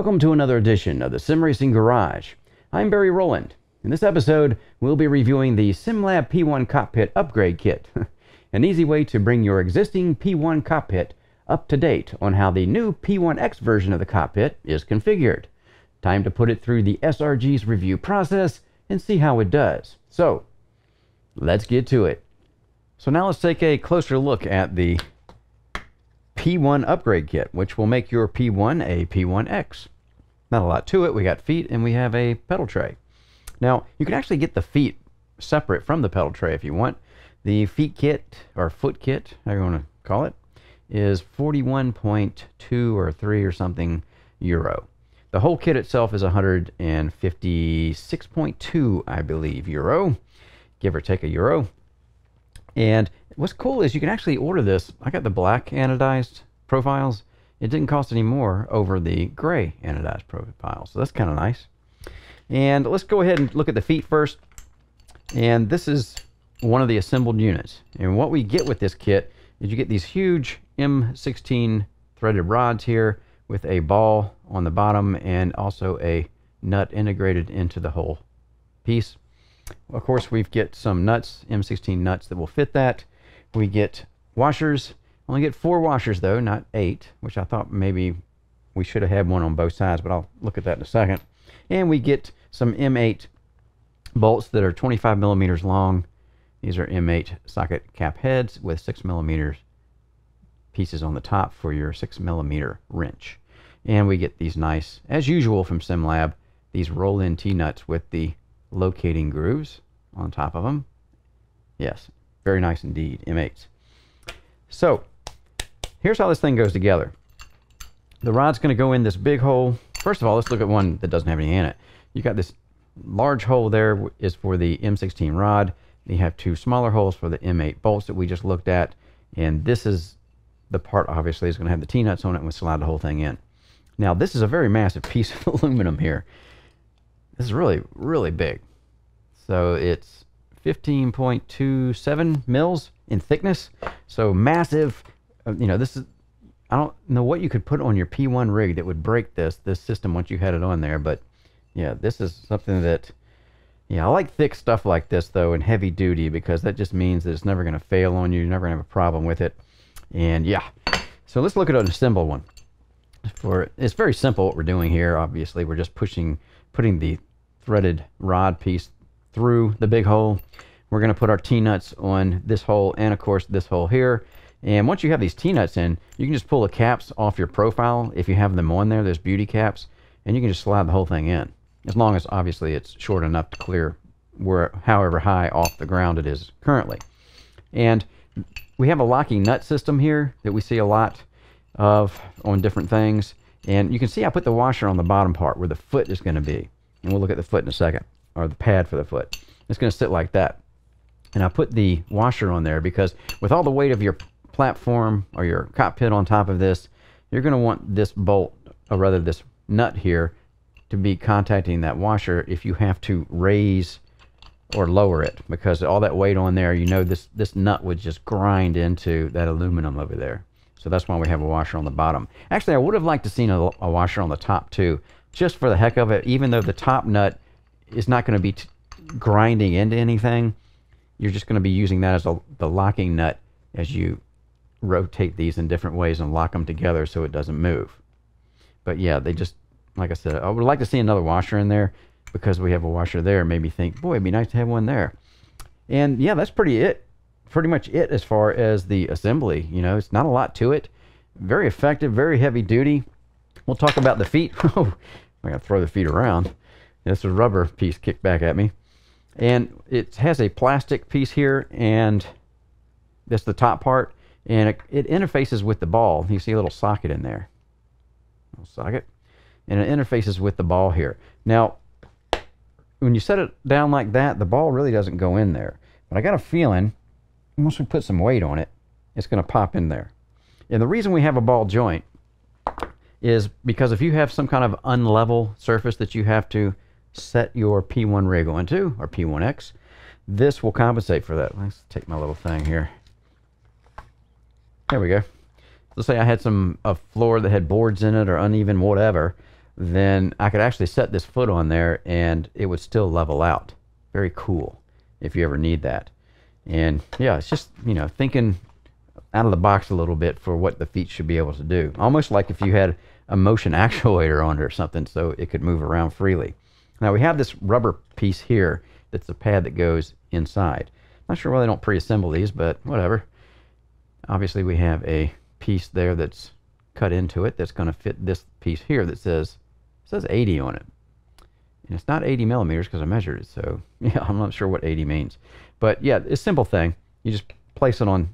Welcome to another edition of the Sim Racing Garage. I'm Barry Rowland. In this episode, we'll be reviewing the SimLab P1 Cockpit Upgrade Kit, an easy way to bring your existing P1 cockpit up to date on how the new P1X version of the cockpit is configured. Time to put it through the SRG's review process and see how it does. So, let's get to it. So now let's take a closer look at the P1 upgrade kit, which will make your P1 a P1X. Not a lot to it. We got feet and we have a pedal tray. Now, you can actually get the feet separate from the pedal tray if you want. The feet kit, or foot kit, how you want to call it, is 41.2 or 3 or something euro. The whole kit itself is 156.2, I believe, euro, give or take a euro. And what's cool is you can actually order this. I got the black anodized profiles. It didn't cost any more over the gray anodized profiles. So that's kind of nice. And let's go ahead and look at the feet first. And this is one of the assembled units. And what we get with this kit is you get these huge M16 threaded rods here with a ball on the bottom and also a nut integrated into the whole piece. Of course, we've get some nuts, M16 nuts that will fit that. We get washers. Only get four washers though, not eight, which I thought maybe we should have had one on both sides, but I'll look at that in a second. And we get some M8 bolts that are 25 millimeters long. These are M8 socket cap heads with 6 millimeters pieces on the top for your 6 millimeter wrench. And we get these nice, as usual from SimLab, these roll-in T-nuts with the locating grooves on top of them. Yes, very nice indeed, M8s. So, here's how this thing goes together. The rod's going to go in this big hole. First of all, let's look at one that doesn't have any in it. You got this large hole there is for the M16 rod. You have two smaller holes for the M8 bolts that we just looked at. And this is the part, obviously, is going to have the T-nuts on it and we slide the whole thing in. Now, this is a very massive piece of aluminum here. This is really, really big. So it's 15.27 mils in thickness. So massive. Uh, you know, this is, I don't know what you could put on your P1 rig that would break this, this system once you had it on there. But yeah, this is something that, yeah, I like thick stuff like this though and heavy duty because that just means that it's never going to fail on you. You're never going to have a problem with it. And yeah, so let's look at an assembled one. For It's very simple what we're doing here. Obviously, we're just pushing, putting the threaded rod piece through the big hole. We're going to put our T-nuts on this hole and, of course, this hole here. And once you have these T-nuts in, you can just pull the caps off your profile if you have them on there, those beauty caps, and you can just slide the whole thing in. As long as, obviously, it's short enough to clear where, however high off the ground it is currently. And we have a locking nut system here that we see a lot of on different things. And you can see I put the washer on the bottom part where the foot is going to be. And we'll look at the foot in a second, or the pad for the foot. It's going to sit like that. And I put the washer on there because with all the weight of your platform or your cockpit on top of this, you're going to want this bolt, or rather this nut here, to be contacting that washer if you have to raise or lower it because all that weight on there, you know this, this nut would just grind into that aluminum over there. So that's why we have a washer on the bottom. Actually, I would have liked to seen a, a washer on the top too just for the heck of it, even though the top nut is not going to be grinding into anything, you're just going to be using that as a, the locking nut as you rotate these in different ways and lock them together so it doesn't move. But yeah, they just, like I said, I would like to see another washer in there because we have a washer there. Made me think, boy, it'd be nice to have one there. And yeah, that's pretty it. Pretty much it as far as the assembly. You know, it's not a lot to it. Very effective, very heavy duty. We'll talk about the feet. Oh, I gotta throw the feet around. This is rubber piece kicked back at me. And it has a plastic piece here, and that's the top part. And it, it interfaces with the ball. You see a little socket in there. Little socket. And it interfaces with the ball here. Now, when you set it down like that, the ball really doesn't go in there. But I got a feeling, once we put some weight on it, it's going to pop in there. And the reason we have a ball joint is because if you have some kind of unlevel surface that you have to set your P1 rig onto, or P1X, this will compensate for that. Let's take my little thing here. There we go. Let's say I had some a floor that had boards in it or uneven whatever. then I could actually set this foot on there and it would still level out. Very cool if you ever need that. And yeah, it's just, you know, thinking out of the box a little bit for what the feet should be able to do. Almost like if you had a motion actuator on it or something so it could move around freely. Now we have this rubber piece here that's a pad that goes inside. Not sure why they don't pre-assemble these, but whatever. Obviously we have a piece there that's cut into it that's going to fit this piece here that says says 80 on it. And it's not 80 millimeters because I measured it, so yeah, I'm not sure what 80 means. But yeah, it's a simple thing. You just place it on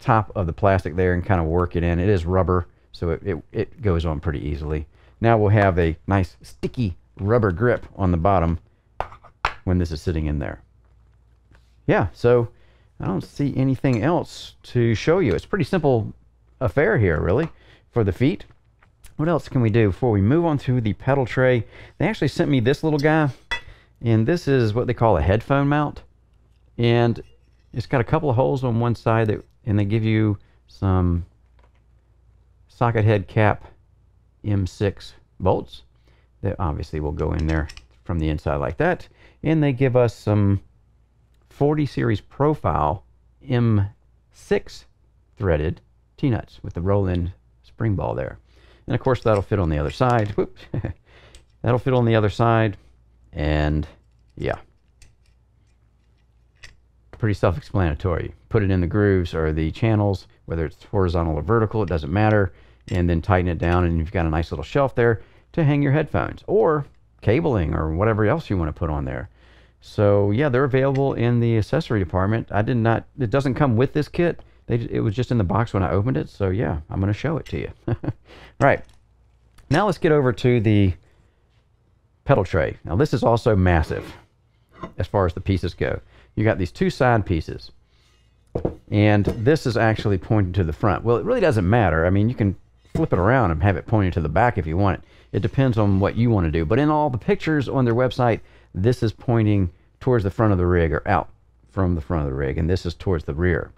top of the plastic there and kind of work it in. It is rubber, so it, it, it goes on pretty easily. Now we'll have a nice sticky rubber grip on the bottom when this is sitting in there. Yeah, so I don't see anything else to show you. It's pretty simple affair here, really, for the feet. What else can we do before we move on to the pedal tray? They actually sent me this little guy, and this is what they call a headphone mount. And it's got a couple of holes on one side, that, and they give you some socket head cap M6 bolts that obviously will go in there from the inside like that. And they give us some 40 series profile M6 threaded T-nuts with the roll-in spring ball there. And of course that'll fit on the other side. That'll fit on the other side. And yeah. Pretty self-explanatory. Put it in the grooves or the channels, whether it's horizontal or vertical, it doesn't matter. And then tighten it down and you've got a nice little shelf there to hang your headphones or cabling or whatever else you want to put on there. So yeah, they're available in the accessory department. I did not, it doesn't come with this kit. They, it was just in the box when I opened it. So yeah, I'm going to show it to you. right. Now let's get over to the pedal tray. Now this is also massive as far as the pieces go. You got these two side pieces. And this is actually pointing to the front. Well, it really doesn't matter. I mean, you can flip it around and have it pointing to the back if you want. It depends on what you want to do. But in all the pictures on their website, this is pointing towards the front of the rig or out from the front of the rig, and this is towards the rear.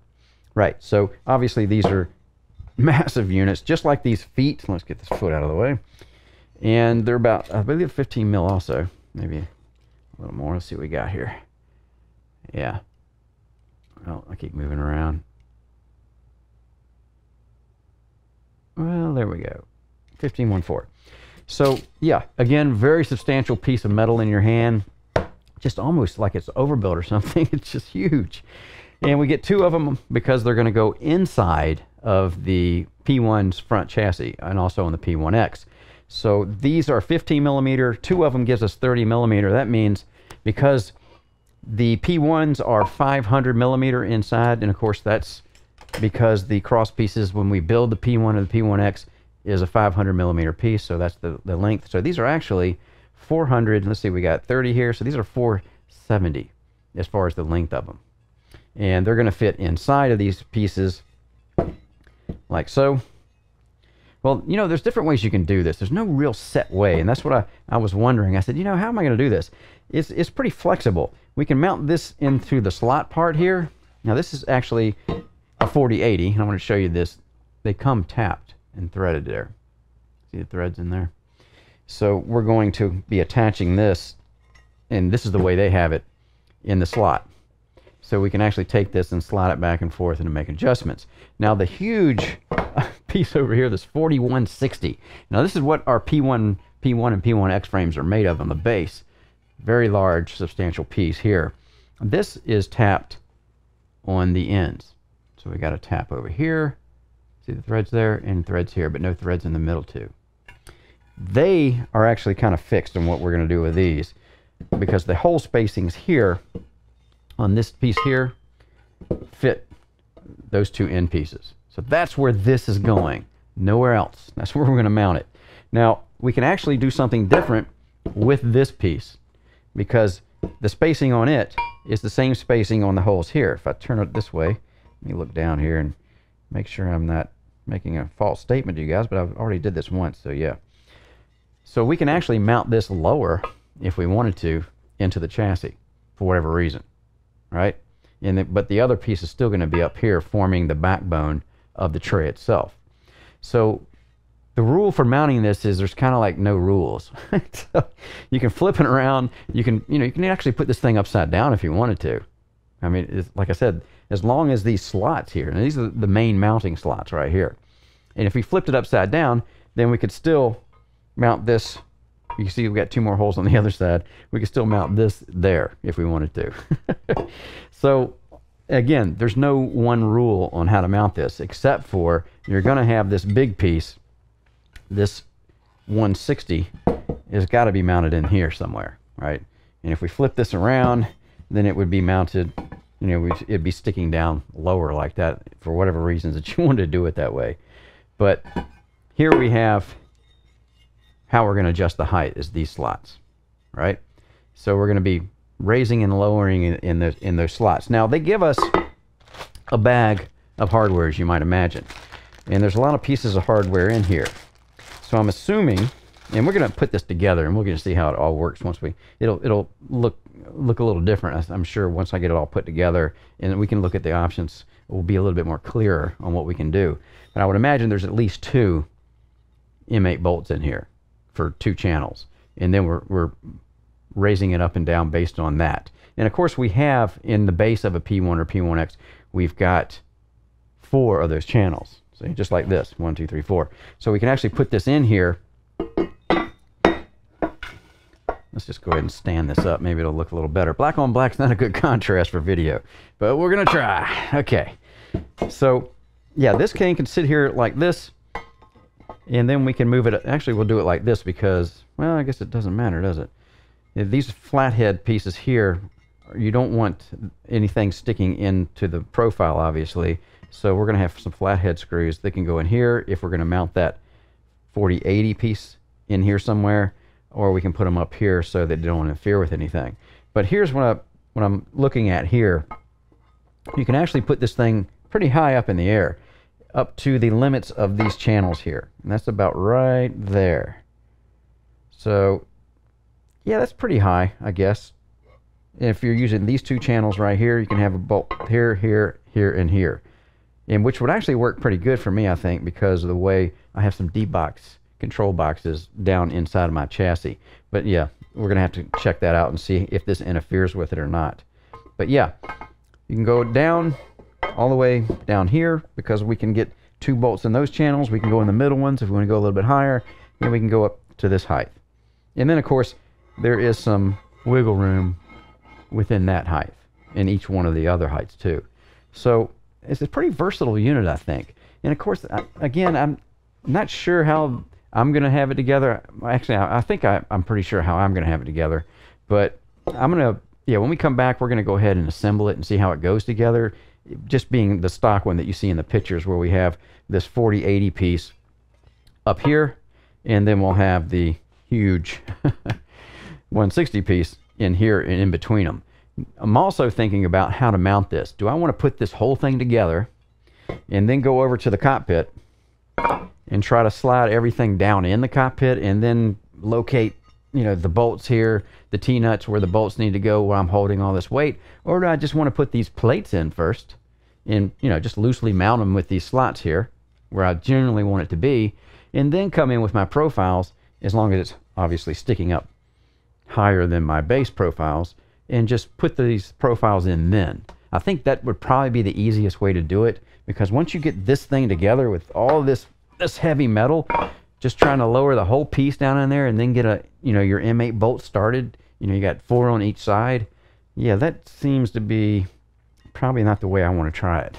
Right, so obviously these are massive units, just like these feet. Let's get this foot out of the way. And they're about, I believe, 15 mil also. Maybe a little more. Let's see what we got here. Yeah. Well, I keep moving around. Well, there we go. 1514. So, yeah, again, very substantial piece of metal in your hand. Just almost like it's overbuilt or something. It's just huge. And we get two of them because they're going to go inside of the P1's front chassis and also on the P1X. So these are 15 millimeter. Two of them gives us 30 millimeter. That means because the P1s are 500 millimeter inside, and of course that's because the cross pieces when we build the P1 and the P1X is a 500 millimeter piece, so that's the, the length. So these are actually 400. Let's see, we got 30 here, so these are 470 as far as the length of them and they're going to fit inside of these pieces like so. Well, you know, there's different ways you can do this. There's no real set way, and that's what I, I was wondering. I said, you know, how am I going to do this? It's, it's pretty flexible. We can mount this into the slot part here. Now, this is actually a 4080, and I want to show you this. They come tapped and threaded there. See the threads in there? So we're going to be attaching this, and this is the way they have it in the slot. So we can actually take this and slide it back and forth and make adjustments. Now the huge piece over here, this 4160. Now this is what our P1, P1 and P1X frames are made of on the base. Very large, substantial piece here. This is tapped on the ends. So we got a tap over here. See the threads there and threads here, but no threads in the middle too. They are actually kind of fixed on what we're going to do with these because the hole spacings here on this piece here fit those two end pieces. So that's where this is going, nowhere else. That's where we're going to mount it. Now, we can actually do something different with this piece because the spacing on it is the same spacing on the holes here. If I turn it this way, let me look down here and make sure I'm not making a false statement to you guys, but I've already did this once, so yeah. So we can actually mount this lower if we wanted to into the chassis for whatever reason right? And the, but the other piece is still going to be up here forming the backbone of the tray itself. So the rule for mounting this is there's kind of like no rules. so you can flip it around. You can, you know, you can actually put this thing upside down if you wanted to. I mean, like I said, as long as these slots here, and these are the main mounting slots right here. And if we flipped it upside down, then we could still mount this. You can see we've got two more holes on the other side. We could still mount this there if we wanted to. so again, there's no one rule on how to mount this, except for you're going to have this big piece, this 160 has got to be mounted in here somewhere, right? And if we flip this around, then it would be mounted, you know, it'd be sticking down lower like that for whatever reasons that you wanted to do it that way. But here we have how we're going to adjust the height is these slots, right? So we're going to be raising and lowering in, in, the, in those slots. Now, they give us a bag of hardware, as you might imagine. And there's a lot of pieces of hardware in here. So I'm assuming, and we're going to put this together, and we're going to see how it all works once we, it'll, it'll look, look a little different, I'm sure, once I get it all put together, and we can look at the options. It will be a little bit more clearer on what we can do. But I would imagine there's at least two M8 bolts in here for two channels. And then we're, we're raising it up and down based on that. And of course, we have in the base of a P1 or P1X, we've got four of those channels. So just like this, one, two, three, four. So we can actually put this in here. Let's just go ahead and stand this up. Maybe it'll look a little better. Black on black's not a good contrast for video, but we're gonna try. Okay. So yeah, this cane can sit here like this, and then we can move it. Actually, we'll do it like this because, well, I guess it doesn't matter, does it? these flathead pieces here, you don't want anything sticking into the profile, obviously. So we're to have some flathead screws that can go in here if we're to mount that 4080 piece in here somewhere, or we can put them up here so they don't interfere with anything. But here's what, I, what I'm looking at here. You can actually put this thing pretty high up in the air, up to the limits of these channels here. And that's about right there. So yeah, that's pretty high, I guess. If you're using these two channels right here, you can have a bolt here, here, here, and here. And which would actually work pretty good for me, I think, because of the way I have some D-box control boxes down inside of my chassis. But yeah, we're going to have to check that out and see if this interferes with it or not. But yeah, you can go down all the way down here because we can get two bolts in those channels. We can go in the middle ones if we want to go a little bit higher. And we can go up to this height. And then, of course, there is some wiggle room within that height and each one of the other heights too. So it's a pretty versatile unit, I think. And of course, again, I'm not sure how I'm going to have it together. Actually, I think I, am pretty sure how I'm going to have it together. But I'm going to, yeah, when we come back, we're going to go ahead and assemble it and see how it goes together. Just being the stock one that you see in the pictures where we have this 4080 piece up here, and then we'll have the huge 160 piece in here and in between them. I'm also thinking about how to mount this. Do I want to put this whole thing together and then go over to the cockpit and try to slide everything down in the cockpit and then locate you know the bolts here the T-nuts where the bolts need to go where I'm holding all this weight or do I just want to put these plates in first and you know just loosely mount them with these slots here where I generally want it to be and then come in with my profiles as long as it's obviously sticking up higher than my base profiles and just put these profiles in then. I think that would probably be the easiest way to do it because once you get this thing together with all this this heavy metal, just trying to lower the whole piece down in there and then get a you know your M8 bolt started, you know you got four on each side. Yeah, that seems to be probably not the way I want to try it.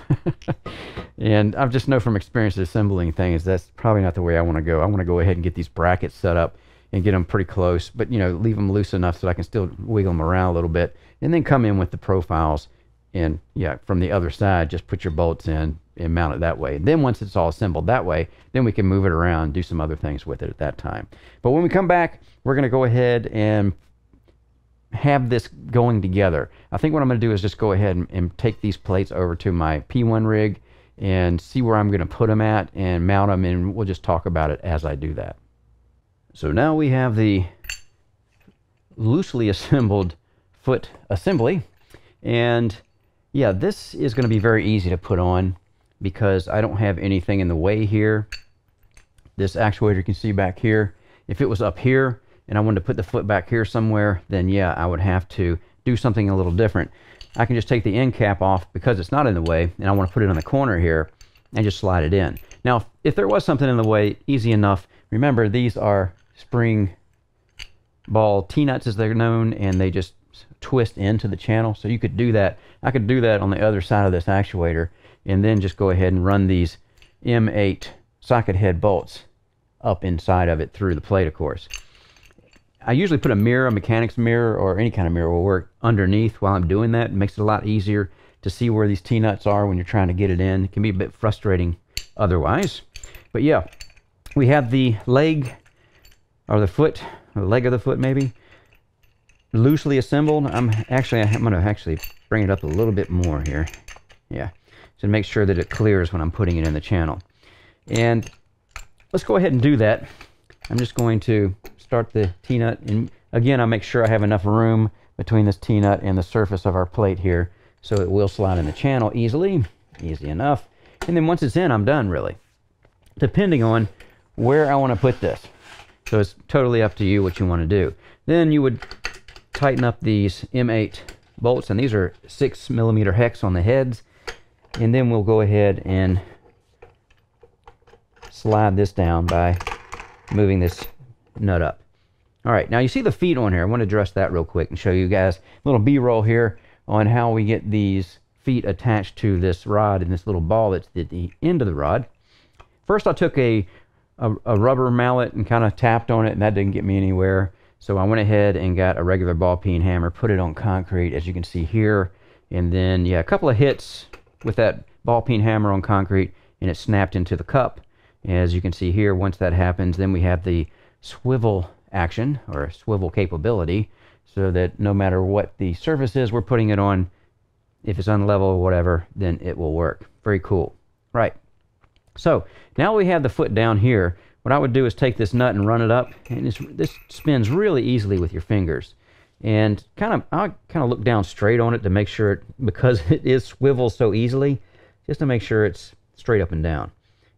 and I just know from experience assembling things that's probably not the way I want to go. I want to go ahead and get these brackets set up and get them pretty close, but you know, leave them loose enough so I can still wiggle them around a little bit, and then come in with the profiles and yeah, from the other side, just put your bolts in and mount it that way. Then once it's all assembled that way, then we can move it around, do some other things with it at that time. But when we come back, we're going to go ahead and have this going together. I think what I'm going to do is just go ahead and, and take these plates over to my P1 rig and see where I'm going to put them at and mount them, and we'll just talk about it as I do that. So now we have the loosely assembled foot assembly. And yeah, this is going to be very easy to put on because I don't have anything in the way here this actuator you can see back here. If it was up here and I wanted to put the foot back here somewhere, then yeah, I would have to do something a little different. I can just take the end cap off because it's not in the way and I want to put it on the corner here and just slide it in. Now, if there was something in the way, easy enough. Remember, these are spring ball T-nuts as they're known, and they just twist into the channel. So you could do that. I could do that on the other side of this actuator and then just go ahead and run these M8 socket head bolts up inside of it through the plate, of course. I usually put a mirror, a mechanics mirror, or any kind of mirror will work underneath while I'm doing that. It makes it a lot easier to see where these T-nuts are when you're trying to get it in. It can be a bit frustrating otherwise. But yeah, we have the leg, or the foot, or the leg of the foot maybe, loosely assembled. I'm actually, I'm going to actually bring it up a little bit more here. Yeah, to make sure that it clears when I'm putting it in the channel. And let's go ahead and do that. I'm just going to start the T-nut. And again, I'll make sure I have enough room between this T-nut and the surface of our plate here so it will slide in the channel easily. Easy enough. And then once it's in, I'm done really. Depending on where I want to put this. So it's totally up to you what you want to do. Then you would tighten up these M8 bolts, and these are six millimeter hex on the heads. And then we'll go ahead and slide this down by moving this nut up. All right, now you see the feet on here. I want to address that real quick and show you guys a little B-roll here on how we get these feet attached to this rod and this little ball that's at the end of the rod. First I took a, a, a rubber mallet and kind of tapped on it and that didn't get me anywhere. So I went ahead and got a regular ball peen hammer, put it on concrete as you can see here. And then, yeah, a couple of hits with that ball peen hammer on concrete and it snapped into the cup. As you can see here, once that happens, then we have the swivel action or swivel capability so that no matter what the surface is we're putting it on, if it's unlevel or whatever, then it will work. Very cool. Right. So now we have the foot down here. What I would do is take this nut and run it up, and this spins really easily with your fingers. And kind of, I kind of look down straight on it to make sure it, because it is swivels so easily, just to make sure it's straight up and down.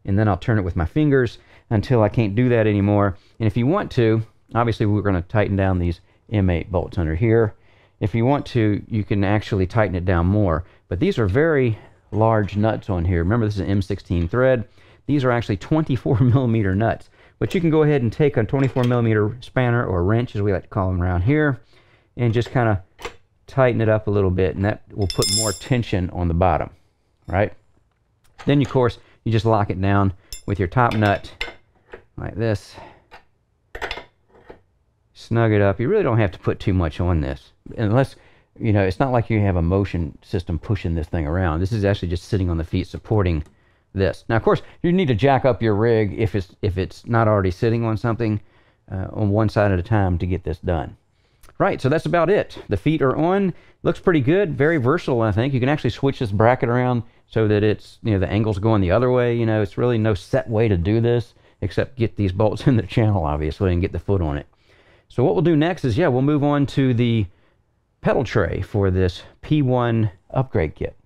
And then I'll turn it with my fingers until I can't do that anymore. And if you want to, obviously we're going to tighten down these M8 bolts under here. If you want to, you can actually tighten it down more. But these are very large nuts on here. Remember, this is an M16 thread. These are actually 24 millimeter nuts. But you can go ahead and take a 24 millimeter spanner or wrench, as we like to call them around here, and just kind of tighten it up a little bit, and that will put more tension on the bottom, right? Then, of course, you just lock it down with your top nut like this. Snug it up. You really don't have to put too much on this, unless you know, it's not like you have a motion system pushing this thing around. This is actually just sitting on the feet supporting this. Now, of course, you need to jack up your rig if it's if it's not already sitting on something uh, on one side at a time to get this done. Right, so that's about it. The feet are on. Looks pretty good. Very versatile, I think. You can actually switch this bracket around so that it's, you know, the angle's going the other way. You know, it's really no set way to do this except get these bolts in the channel, obviously, and get the foot on it. So what we'll do next is, yeah, we'll move on to the pedal tray for this P1 upgrade kit.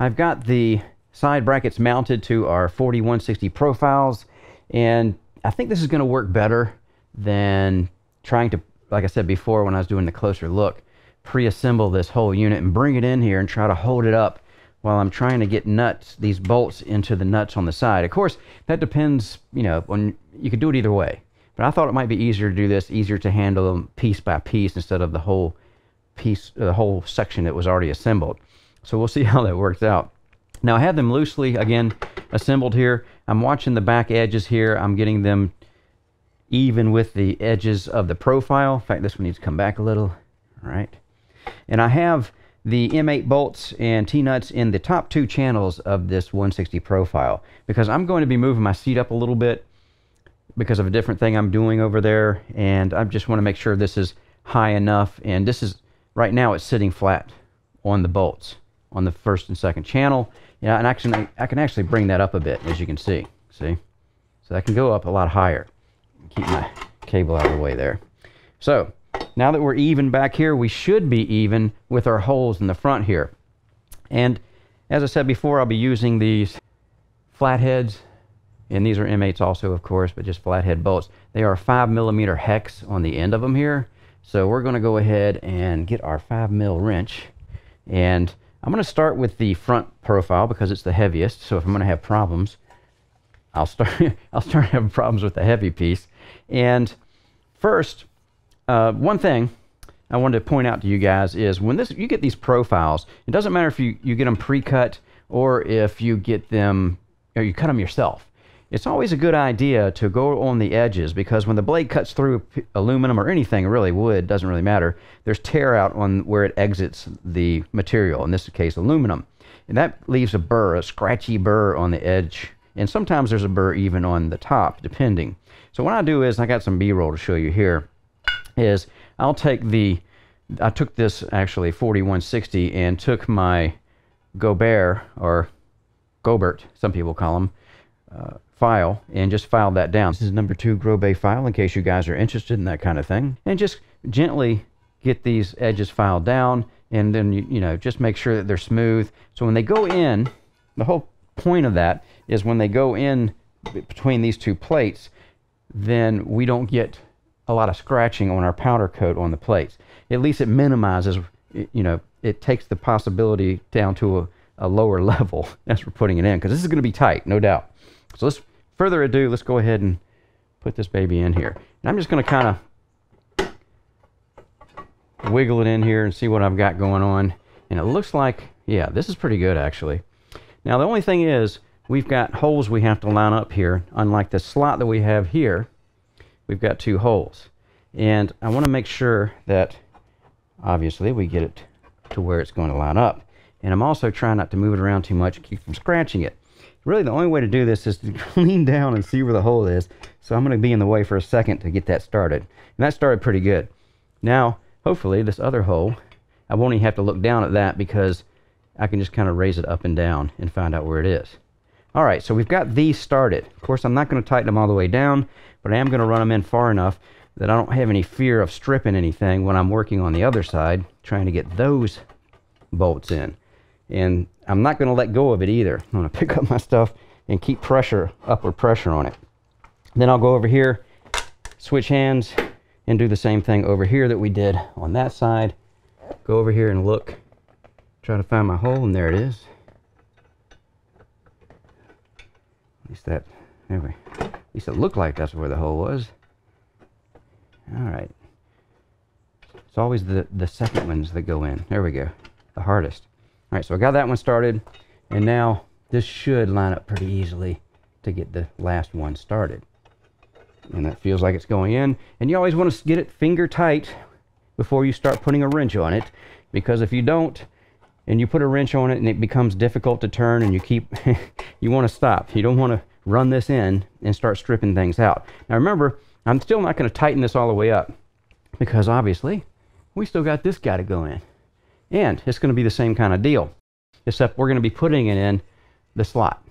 I've got the side brackets mounted to our 4160 profiles and I think this is going to work better than trying to, like I said before when I was doing the closer look, pre-assemble this whole unit and bring it in here and try to hold it up while I'm trying to get nuts, these bolts into the nuts on the side. Of course, that depends, you know, on, you could do it either way. But I thought it might be easier to do this, easier to handle them piece by piece instead of the whole piece, the whole section that was already assembled. So we'll see how that works out. Now I have them loosely, again, assembled here. I'm watching the back edges here. I'm getting them even with the edges of the profile. In fact, this one needs to come back a little. All right. And I have the M8 bolts and T-nuts in the top two channels of this 160 profile because I'm going to be moving my seat up a little bit because of a different thing I'm doing over there and I just want to make sure this is high enough and this is right now it's sitting flat on the bolts on the first and second channel yeah and actually I can actually bring that up a bit as you can see see so that can go up a lot higher keep my cable out of the way there so now that we're even back here we should be even with our holes in the front here and as I said before I'll be using these flatheads and these are M8s also, of course, but just flathead bolts. They are 5 millimeter hex on the end of them here. So we're going to go ahead and get our 5 mil wrench. And I'm going to start with the front profile because it's the heaviest. So if I'm going to have problems, I'll start, I'll start having problems with the heavy piece. And first, uh, one thing I wanted to point out to you guys is when this you get these profiles, it doesn't matter if you, you get them pre-cut or if you get them, or you cut them yourself it's always a good idea to go on the edges because when the blade cuts through aluminum or anything, really wood, doesn't really matter, there's tear out on where it exits the material, in this case aluminum. And that leaves a burr, a scratchy burr on the edge. And sometimes there's a burr even on the top, depending. So what I do is, I got some B-roll to show you here, is I'll take the, I took this actually 4160 and took my Grobet, or Grobet, some people call them, uh, file and just file that down. This is number two Bay file in case you guys are interested in that kind of thing. And just gently get these edges filed down and then, you, you know, just make sure that they're smooth. So when they go in, the whole point of that is when they go in between these two plates, then we don't get a lot of scratching on our powder coat on the plates. At least it minimizes, you know, it takes the possibility down to a, a lower level as we're putting it in because this is going to be tight, no doubt. So let's further ado, let's go ahead and put this baby in here. And I'm just going to kind of wiggle it in here and see what I've got going on. And it looks like, yeah, this is pretty good actually. Now the only thing is, we've got holes we have to line up here. Unlike the slot that we have here, we've got two holes. And I want to make sure that, obviously, we get it to where it's going to line up. And I'm also trying not to move it around too much, keep from scratching it. Really, the only way to do this is to lean down and see where the hole is. So I'm going to be in the way for a second to get that started. And that started pretty good. Now, hopefully, this other hole, I won't even have to look down at that because I can just kind of raise it up and down and find out where it is. All right, so we've got these started. Of course, I'm not going to tighten them all the way down, but I am going to run them in far enough that I don't have any fear of stripping anything when I'm working on the other side, trying to get those bolts in. And I'm not going to let go of it either. I'm going to pick up my stuff and keep pressure, upward pressure on it. Then I'll go over here, switch hands, and do the same thing over here that we did on that side. Go over here and look, try to find my hole, and there it is. At least that, anyway, at least it looked like that's where the hole was. All right. It's always the, the second ones that go in. There we go, the hardest. All right, so I got that one started, and now this should line up pretty easily to get the last one started. And that feels like it's going in. And you always want to get it finger tight before you start putting a wrench on it, because if you don't, and you put a wrench on it and it becomes difficult to turn and you keep, you want to stop. You don't want to run this in and start stripping things out. Now remember, I'm still not going to tighten this all the way up because obviously we still got this guy to go in. And it's going to be the same kind of deal, except we're going to be putting it in the slot.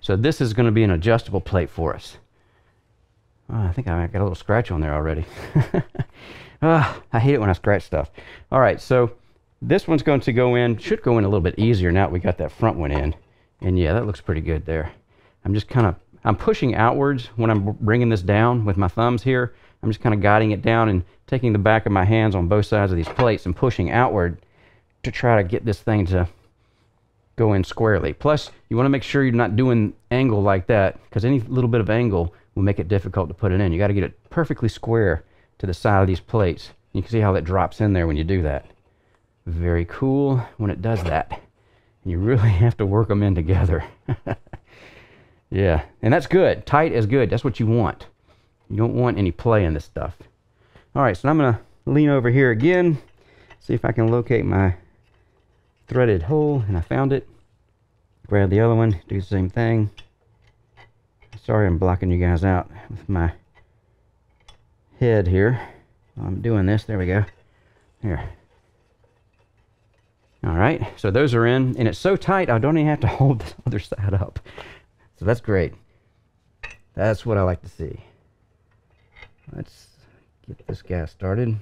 So this is going to be an adjustable plate for us. Oh, I think I got a little scratch on there already. oh, I hate it when I scratch stuff. All right, so this one's going to go in, should go in a little bit easier now we got that front one in. And yeah, that looks pretty good there. I'm just kind of, I'm pushing outwards when I'm bringing this down with my thumbs here. I'm just kind of guiding it down and taking the back of my hands on both sides of these plates and pushing outward to try to get this thing to go in squarely. Plus, you want to make sure you're not doing angle like that because any little bit of angle will make it difficult to put it in. You got to get it perfectly square to the side of these plates. You can see how that drops in there when you do that. Very cool when it does that. You really have to work them in together. yeah, and that's good. Tight is good. That's what you want. You don't want any play in this stuff. All right, so I'm going to lean over here again, see if I can locate my threaded hole and I found it. Grab the other one, do the same thing. Sorry I'm blocking you guys out with my head here. I'm doing this, there we go. Here. Alright, so those are in, and it's so tight I don't even have to hold the other side up. So that's great. That's what I like to see. Let's get this guy started.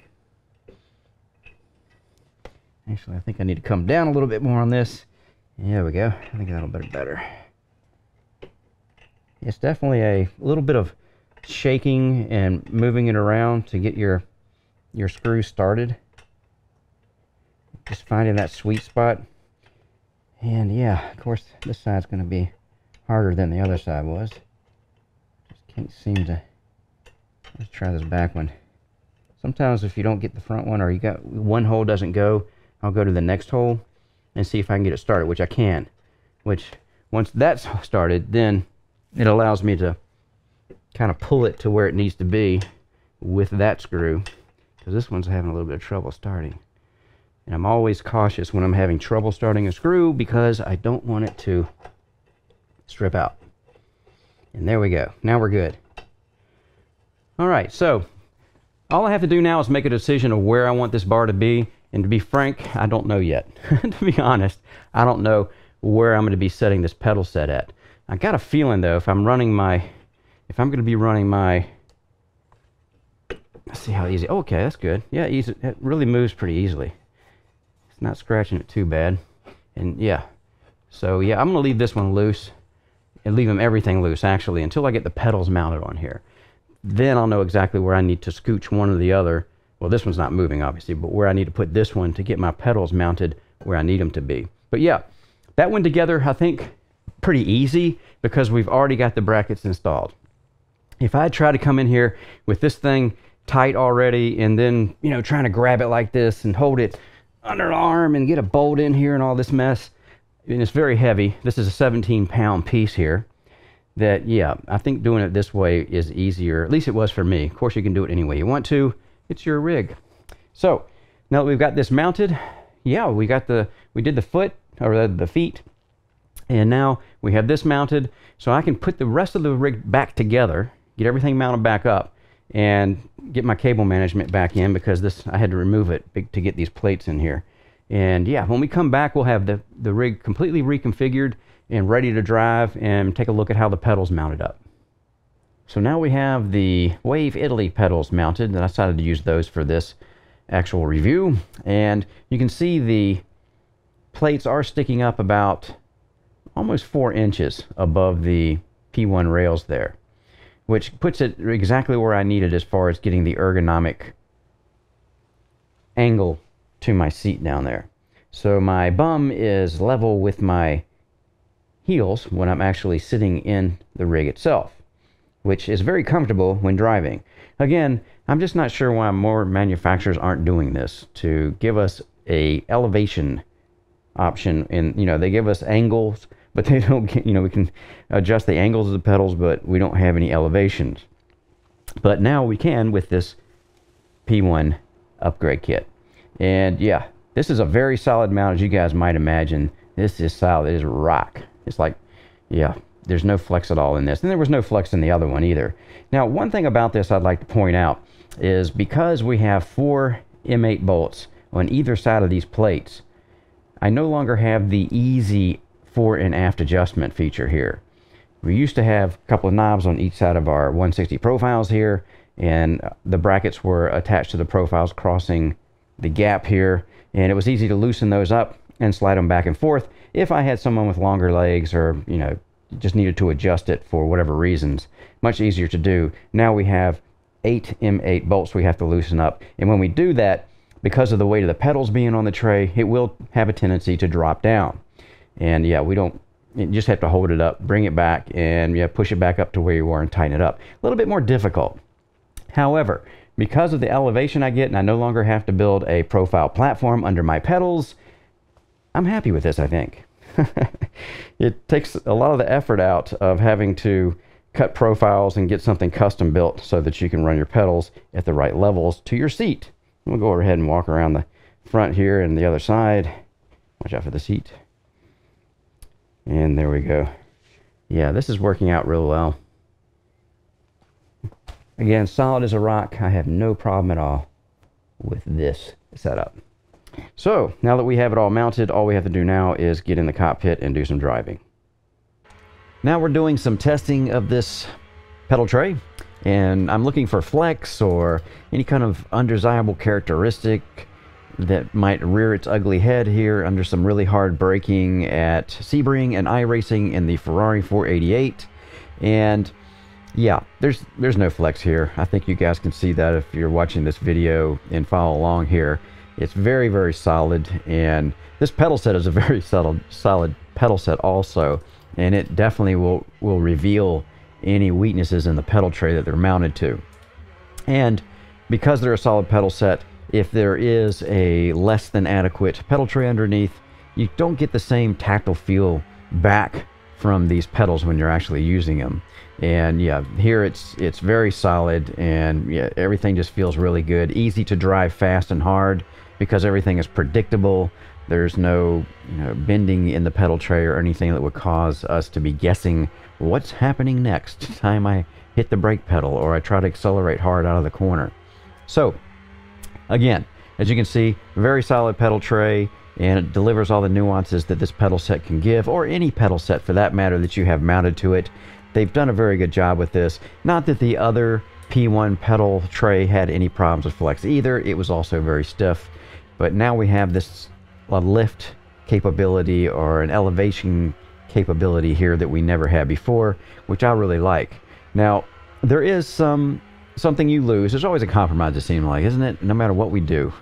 Actually, I think I need to come down a little bit more on this. There we go. I think that'll be better. it's definitely a little bit of shaking and moving it around to get your your screw started. Just finding that sweet spot. And yeah, of course, this side's going to be harder than the other side was. Just can't seem to... Let's try this back one. Sometimes if you don't get the front one or you got one hole doesn't go, I'll go to the next hole and see if I can get it started, which I can. Which, once that's started, then it allows me to kind of pull it to where it needs to be with that screw because this one's having a little bit of trouble starting. And I'm always cautious when I'm having trouble starting a screw because I don't want it to strip out. And there we go. Now we're good. All right, so all I have to do now is make a decision of where I want this bar to be. And to be frank, I don't know yet. to be honest, I don't know where I'm going to be setting this pedal set at. I got a feeling though, if I'm running my, if I'm going to be running my, let's see how easy, oh, okay, that's good. Yeah, easy, it really moves pretty easily. It's not scratching it too bad. And yeah, so yeah, I'm going to leave this one loose and leave them everything loose actually until I get the pedals mounted on here. Then I'll know exactly where I need to scooch one or the other. Well, this one's not moving obviously, but where I need to put this one to get my pedals mounted where I need them to be. But yeah, that one together, I think pretty easy because we've already got the brackets installed. If I try to come in here with this thing tight already and then, you know, trying to grab it like this and hold it under an arm and get a bolt in here and all this mess, and it's very heavy. This is a 17 pound piece here that, yeah, I think doing it this way is easier. At least it was for me. Of course, you can do it any way you want to. It's your rig. So now that we've got this mounted, yeah, we got the, we did the foot or the, feet and now we have this mounted, so I can put the rest of the rig back together, get everything mounted back up, and get my cable management back in because this I had to remove it to get these plates in here. And yeah, when we come back, we'll have the, the rig completely reconfigured and ready to drive and take a look at how the pedals mounted up. So now we have the Wave Italy pedals mounted, and I decided to use those for this actual review. And you can see the plates are sticking up about almost four inches above the P1 rails there, which puts it exactly where I need it as far as getting the ergonomic angle to my seat down there. So my bum is level with my heels when I'm actually sitting in the rig itself, which is very comfortable when driving. Again, I'm just not sure why more manufacturers aren't doing this to give us a elevation option and you know they give us angles but they don't get, you know, we can adjust the angles of the pedals, but we don't have any elevations. But now we can with this P1 upgrade kit. And yeah, this is a very solid mount, as you guys might imagine. This is solid, it is rock. It's like, yeah, there's no flex at all in this. And there was no flex in the other one either. Now, one thing about this I'd like to point out is because we have four M8 bolts on either side of these plates, I no longer have the easy fore and aft adjustment feature here. We used to have a couple of knobs on each side of our 160 profiles here, and the brackets were attached to the profiles crossing the gap here, and it was easy to loosen those up and slide them back and forth if I had someone with longer legs or, you know, just needed to adjust it for whatever reasons. Much easier to do. Now we have eight M8 bolts we have to loosen up, and when we do that, because of the weight of the pedals being on the tray, it will have a tendency to drop down. And yeah, we don't, you just have to hold it up, bring it back, and yeah, push it back up to where you are and tighten it up. A little bit more difficult. However, because of the elevation I get and I no longer have to build a profile platform under my pedals, I'm happy with this, I think. it takes a lot of the effort out of having to cut profiles and get something custom built so that you can run your pedals at the right levels to your seat. Going to go ahead and walk around the front here and the other side. Watch out for the seat. And there we go. Yeah, this is working out real well. Again, solid as a rock. I have no problem at all with this setup. So, now that we have it all mounted, all we have to do now is get in the cockpit and do some driving. Now we're doing some testing of this pedal tray, and I'm looking for flex or any kind of undesirable characteristic that might rear its ugly head here under some really hard braking at Sebring and iRacing in the Ferrari 488. And yeah, there's there's no flex here. I think you guys can see that if you're watching this video and follow along here. It's very, very solid. And this pedal set is a very solid, solid pedal set also. And it definitely will, will reveal any weaknesses in the pedal tray that they're mounted to. And because they're a solid pedal set, if there is a less than adequate pedal tray underneath, you don't get the same tactile feel back from these pedals when you're actually using them. And yeah, here it's it's very solid and yeah, everything just feels really good. Easy to drive fast and hard because everything is predictable. There's no you know, bending in the pedal tray or anything that would cause us to be guessing what's happening next time I hit the brake pedal or I try to accelerate hard out of the corner. So, again, as you can see, very solid pedal tray and it delivers all the nuances that this pedal set can give, or any pedal set for that matter that you have mounted to it. They've done a very good job with this. Not that the other P1 pedal tray had any problems with flex either. It was also very stiff. But now we have this lift capability or an elevation capability here that we never had before, which I really like. Now, there is some something you lose. There's always a compromise, it seems like, isn't it? No matter what we do.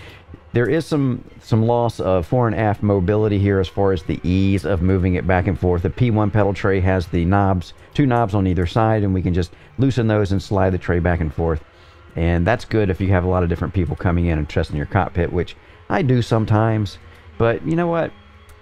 there is some some loss of fore and aft mobility here as far as the ease of moving it back and forth. The P1 pedal tray has the knobs, two knobs on either side, and we can just loosen those and slide the tray back and forth. And that's good if you have a lot of different people coming in and testing your cockpit, which I do sometimes. But you know what?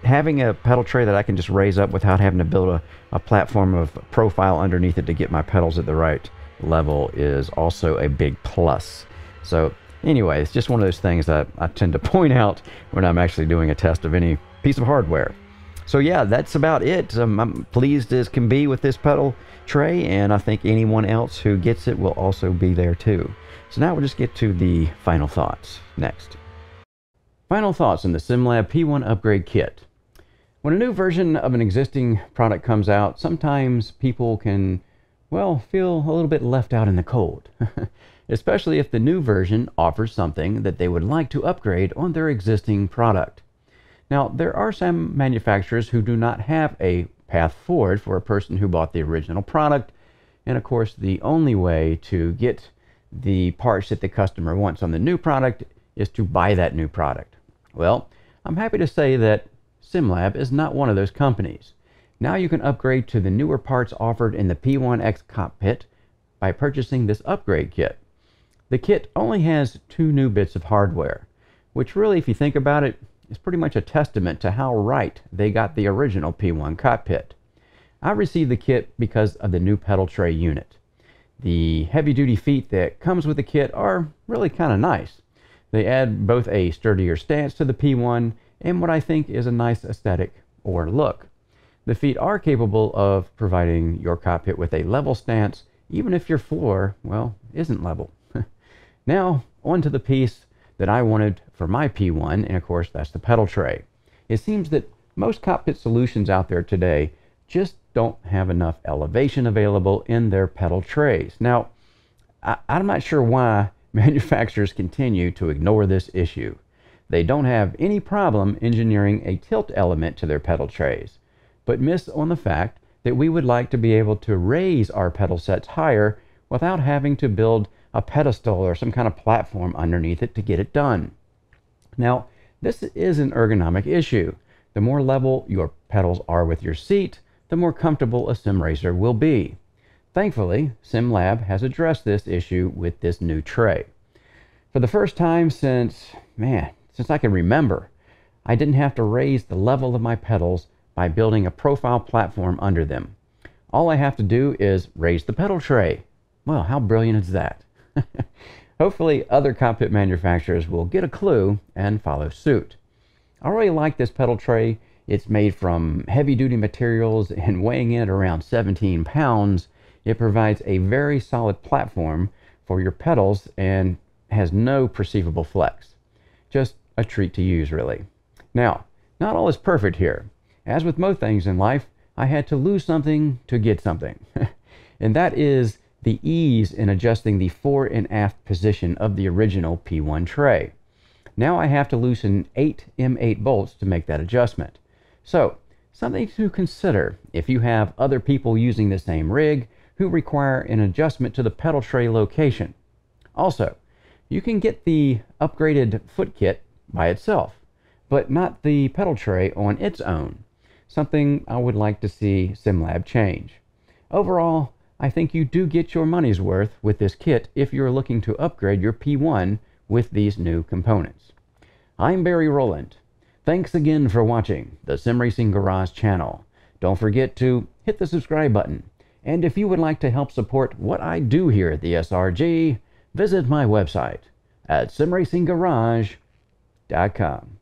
Having a pedal tray that I can just raise up without having to build a, a platform of profile underneath it to get my pedals at the right level is also a big plus. So anyway, it's just one of those things that I tend to point out when I'm actually doing a test of any piece of hardware. So yeah, that's about it. Um, I'm pleased as can be with this pedal tray, and I think anyone else who gets it will also be there too. So now we'll just get to the final thoughts next. Final thoughts on the SimLab P1 upgrade kit. When a new version of an existing product comes out, sometimes people can well, feel a little bit left out in the cold, especially if the new version offers something that they would like to upgrade on their existing product. Now, there are some manufacturers who do not have a path forward for a person who bought the original product, and of course, the only way to get the parts that the customer wants on the new product is to buy that new product. Well, I'm happy to say that SimLab is not one of those companies. Now you can upgrade to the newer parts offered in the P1X cockpit by purchasing this upgrade kit. The kit only has two new bits of hardware, which really, if you think about it, is pretty much a testament to how right they got the original P1 cockpit. I received the kit because of the new pedal tray unit. The heavy duty feet that comes with the kit are really kind of nice. They add both a sturdier stance to the P1 and what I think is a nice aesthetic or look. The feet are capable of providing your cockpit with a level stance, even if your floor, well, isn't level. now, on to the piece that I wanted for my P1, and of course, that's the pedal tray. It seems that most cockpit solutions out there today just don't have enough elevation available in their pedal trays. Now, I, am not sure why manufacturers continue to ignore this issue. They don't have any problem engineering a tilt element to their pedal trays but miss on the fact that we would like to be able to raise our pedal sets higher without having to build a pedestal or some kind of platform underneath it to get it done. Now, this is an ergonomic issue. The more level your pedals are with your seat, the more comfortable a sim racer will be. Thankfully, SimLab has addressed this issue with this new tray. For the first time since, man, since I can remember, I didn't have to raise the level of my pedals by building a profile platform under them. All I have to do is raise the pedal tray. Well, how brilliant is that? Hopefully other cockpit manufacturers will get a clue and follow suit. I really like this pedal tray. It's made from heavy duty materials and weighing in at around 17 pounds, it provides a very solid platform for your pedals and has no perceivable flex. Just a treat to use really. Now, not all is perfect here. As with most things in life, I had to lose something to get something. and that is the ease in adjusting the fore and aft position of the original P1 tray. Now I have to loosen 8 M8 bolts to make that adjustment. So, Something to consider if you have other people using the same rig who require an adjustment to the pedal tray location. Also, you can get the upgraded foot kit by itself, but not the pedal tray on its own. Something I would like to see SimLab change. Overall, I think you do get your money's worth with this kit if you're looking to upgrade your P1 with these new components. I'm Barry Rowland. Thanks again for watching the Sim Racing Garage channel. Don't forget to hit the subscribe button. And if you would like to help support what I do here at the SRG, visit my website at simracinggarage.com.